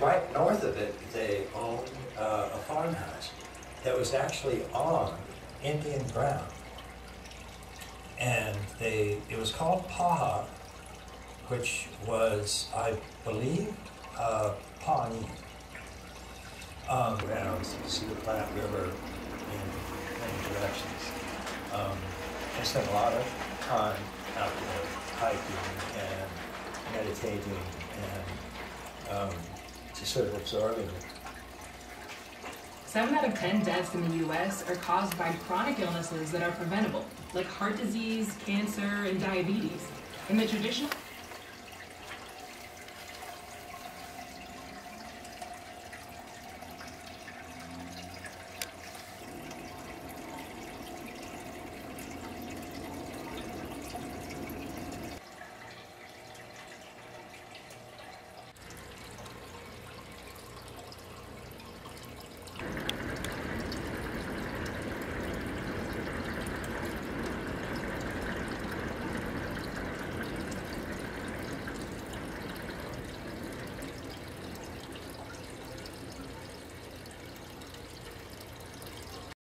right north of it, they owned uh, a farmhouse that was actually on Indian ground. And they, it was called Paha, which was, I believe, uh, Pawnee. Um, around to the Platte River in many directions. Um, I spent a lot of time out there hiking and meditating and um, just sort of absorbing it. Seven out of 10 deaths in the U.S. are caused by chronic illnesses that are preventable, like heart disease, cancer, and diabetes. And the traditional